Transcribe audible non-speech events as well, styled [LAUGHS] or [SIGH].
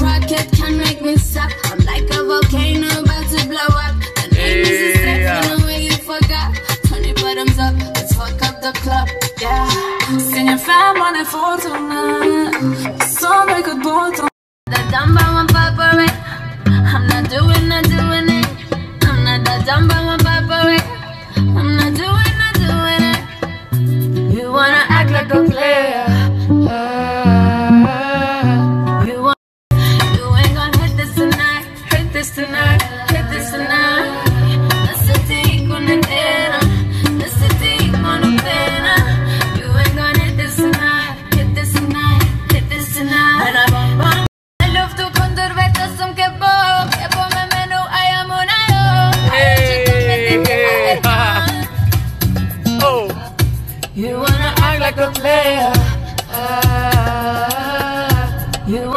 rocket can make me stop. I'm like a volcano about to blow up. The name yeah. is Stefano, where you forgot. Tony bottoms up, let's fuck up the club. Yeah. Sen jag fram har den fotorna So brukar bort dem. The dumb one paparazzi. this tonight, hit this tonight. Let's take on the con entera, nasty con pena. You ain't gonna hit this tonight, hit this tonight, hit this tonight. I love to contour betas som que bo, que bo me menu I am on I O. Hey, hey, [LAUGHS] oh. You wanna act like a player. Uh, you